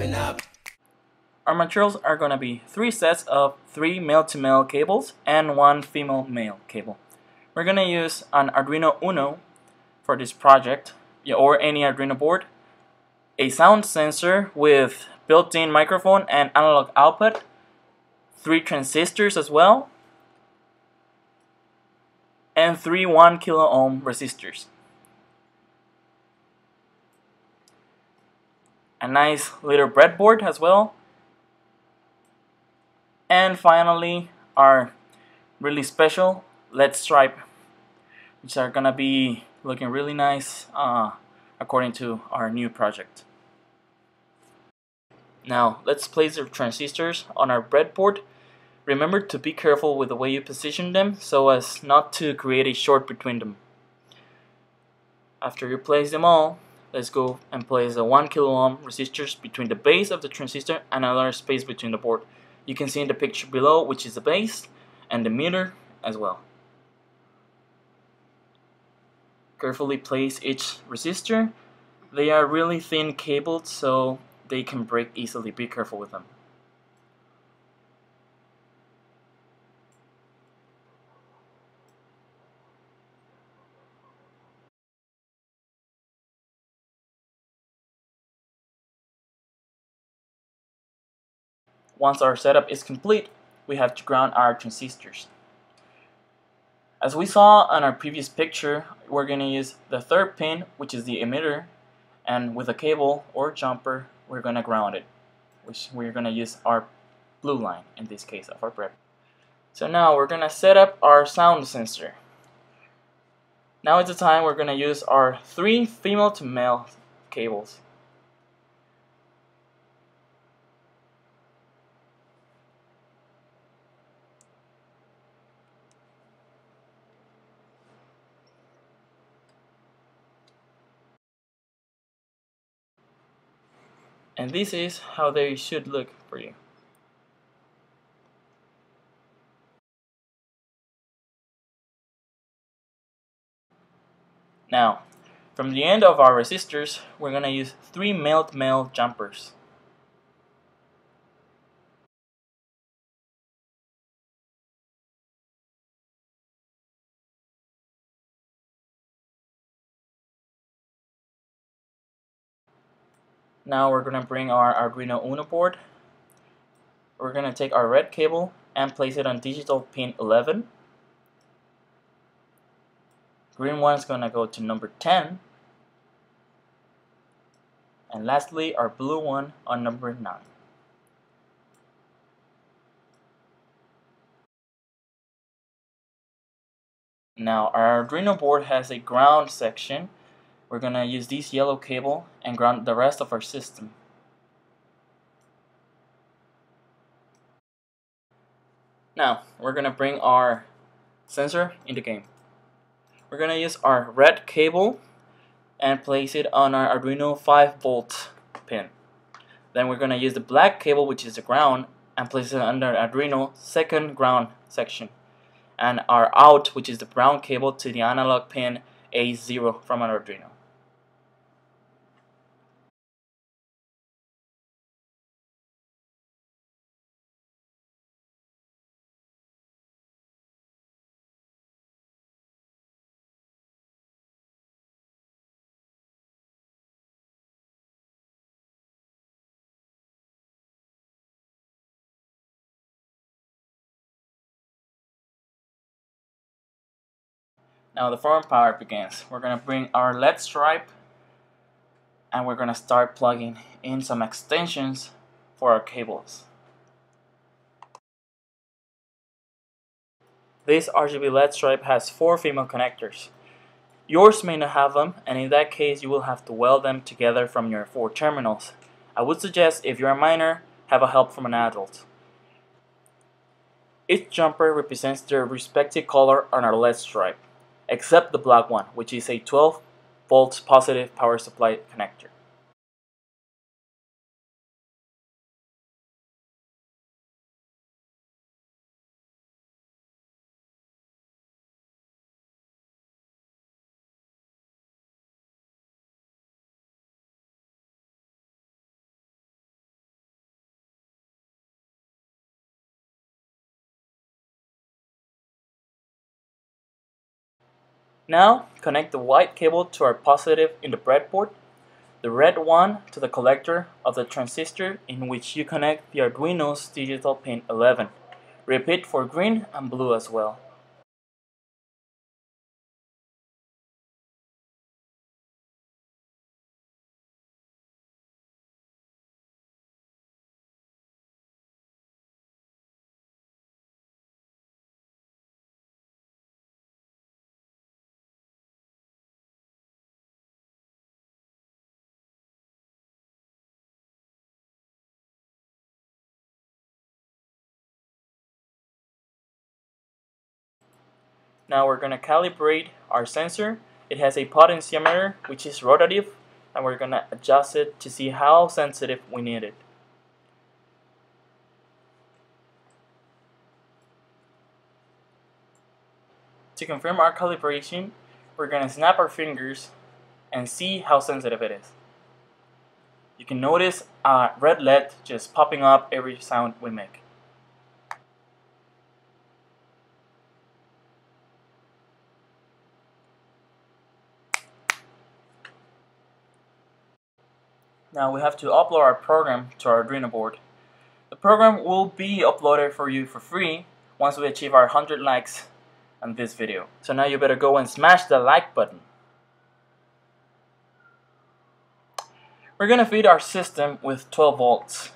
Open up. Our materials are going to be three sets of three male-to-male cables and one female-male cable. We're going to use an Arduino Uno for this project or any Arduino board, a sound sensor with built-in microphone and analog output, three transistors as well, and three 1 kilo ohm resistors. A nice little breadboard as well. And finally, our really special LED stripe, which are gonna be looking really nice uh, according to our new project. Now, let's place the transistors on our breadboard Remember to be careful with the way you position them so as not to create a short between them. After you place them all, let's go and place the 1 kilo ohm resistors between the base of the transistor and another space between the board. You can see in the picture below which is the base and the emitter as well. Carefully place each resistor. They are really thin cabled so they can break easily. Be careful with them. Once our setup is complete, we have to ground our transistors. As we saw on our previous picture, we're going to use the third pin, which is the emitter, and with a cable or jumper, we're going to ground it, which we're going to use our blue line, in this case, of our bread. So now we're going to set up our sound sensor. Now it's the time we're going to use our three female to male cables. And this is how they should look for you. Now, from the end of our resistors, we're going to use three male-to-male jumpers. Now we're going to bring our Arduino Uno board. We're going to take our red cable and place it on digital pin 11. Green one is going to go to number 10. And lastly, our blue one on number 9. Now our Arduino board has a ground section we're going to use this yellow cable and ground the rest of our system. Now, we're going to bring our sensor into game. We're going to use our red cable and place it on our Arduino 5 volt pin. Then we're going to use the black cable, which is the ground, and place it under Arduino second ground section. And our out, which is the brown cable, to the analog pin A0 from our Arduino. Now the foreign power begins. We're going to bring our LED stripe and we're going to start plugging in some extensions for our cables. This RGB LED stripe has four female connectors. Yours may not have them and in that case you will have to weld them together from your four terminals. I would suggest if you're a minor, have a help from an adult. Each jumper represents their respective color on our LED stripe except the black one, which is a 12 volts positive power supply connector. Now, connect the white cable to our positive in the breadboard, the red one to the collector of the transistor in which you connect the Arduino's digital pin 11. Repeat for green and blue as well. Now we're going to calibrate our sensor. It has a potentiometer which is rotative and we're going to adjust it to see how sensitive we need it. To confirm our calibration, we're going to snap our fingers and see how sensitive it is. You can notice a red LED just popping up every sound we make. Now we have to upload our program to our Arduino board. The program will be uploaded for you for free once we achieve our 100 likes on this video. So now you better go and smash the like button. We're gonna feed our system with 12 volts.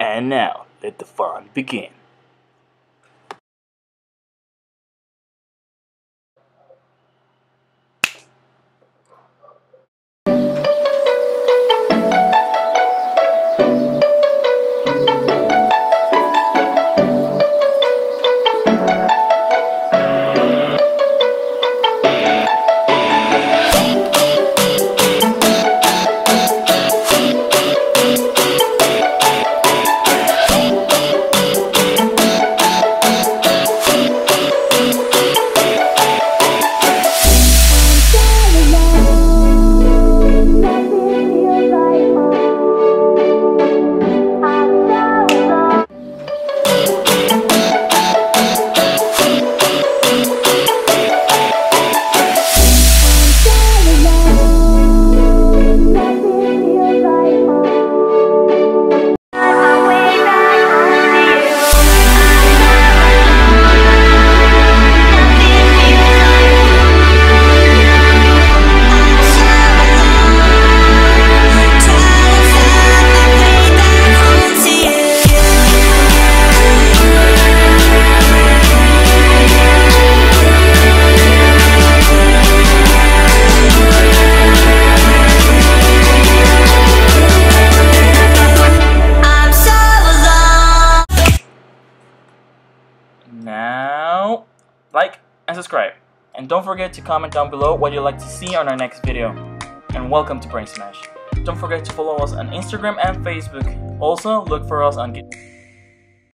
And now, let the fun begin. Subscribe. And don't forget to comment down below what you'd like to see on our next video. And welcome to Brain Smash. Don't forget to follow us on Instagram and Facebook. Also, look for us on Git.